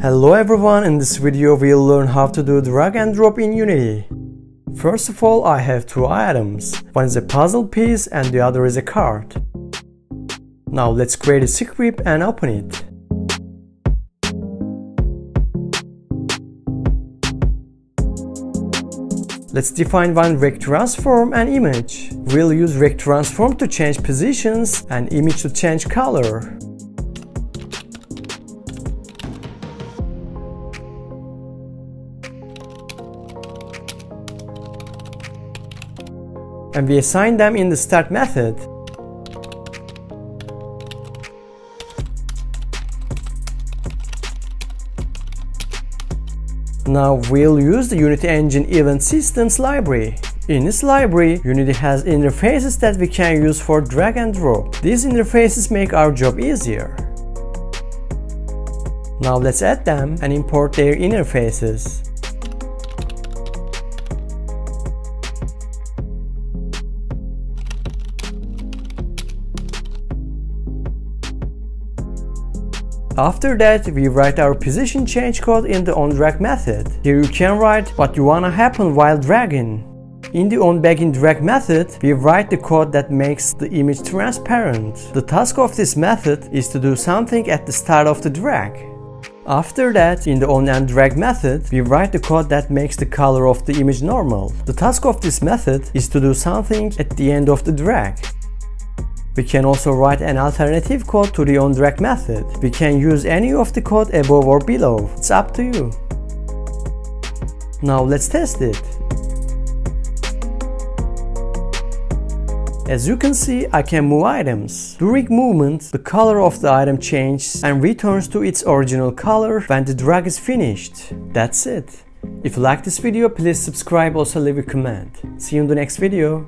Hello everyone, in this video we'll learn how to do drag and drop in Unity. First of all, I have two items. One is a puzzle piece and the other is a card. Now let's create a script and open it. Let's define one rect transform and image. We'll use rect transform to change positions and image to change color. And we assign them in the start method. Now we'll use the Unity Engine Event Systems library. In this library, Unity has interfaces that we can use for drag and drop. These interfaces make our job easier. Now let's add them and import their interfaces. After that, we write our position change code in the onDrag method. Here you can write what you wanna happen while dragging. In the onBeginDrag method, we write the code that makes the image transparent. The task of this method is to do something at the start of the drag. After that, in the onEndDrag method, we write the code that makes the color of the image normal. The task of this method is to do something at the end of the drag. We can also write an alternative code to the onDrag method. We can use any of the code above or below. It's up to you. Now let's test it. As you can see, I can move items. During movement, the color of the item changes and returns to its original color when the drag is finished. That's it. If you like this video, please subscribe, also leave a comment. See you in the next video.